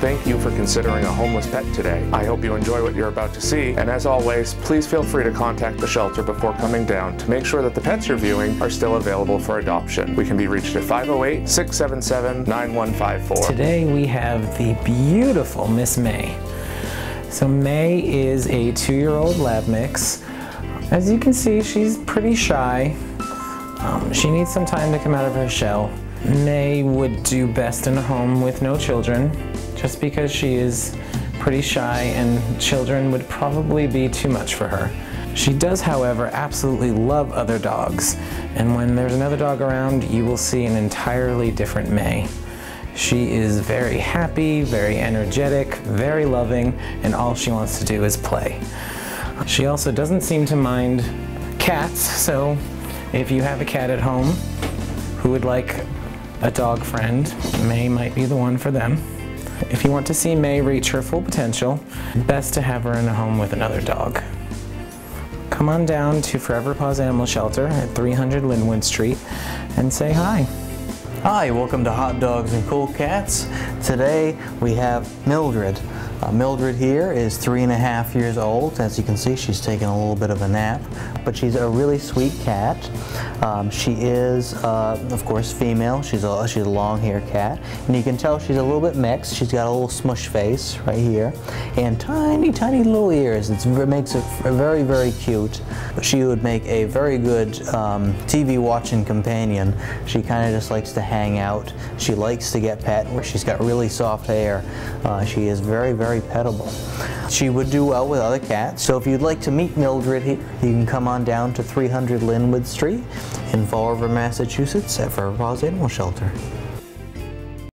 thank you for considering a homeless pet today. I hope you enjoy what you're about to see, and as always, please feel free to contact the shelter before coming down to make sure that the pets you're viewing are still available for adoption. We can be reached at 508 677 9154. Today we have the beautiful Miss May. So May is a two-year-old lab mix. As you can see, she's pretty shy. Um, she needs some time to come out of her shell. May would do best in a home with no children, just because she is pretty shy and children would probably be too much for her. She does, however, absolutely love other dogs, and when there's another dog around, you will see an entirely different May. She is very happy, very energetic, very loving, and all she wants to do is play. She also doesn't seem to mind cats, so if you have a cat at home who would like a dog friend, May might be the one for them. If you want to see May reach her full potential, best to have her in a home with another dog. Come on down to Forever Paws Animal Shelter at 300 Linwood Street and say hi. Hi, welcome to Hot Dogs and Cool Cats. Today we have Mildred. Uh, Mildred here is three and a half years old. As you can see, she's taking a little bit of a nap, but she's a really sweet cat. Um, she is, uh, of course, female. She's a, she's a long hair cat, and you can tell she's a little bit mixed. She's got a little smush face right here, and tiny, tiny little ears. It's, it makes it very, very cute. She would make a very good um, TV watching companion. She kind of just likes to hang out. She likes to get pet, where she's got really soft hair. Uh, she is very, very pettable. She would do well with other cats, so if you'd like to meet Mildred here, you can come on down to 300 Linwood Street in Fall River, Massachusetts at Forever Paws Animal Shelter.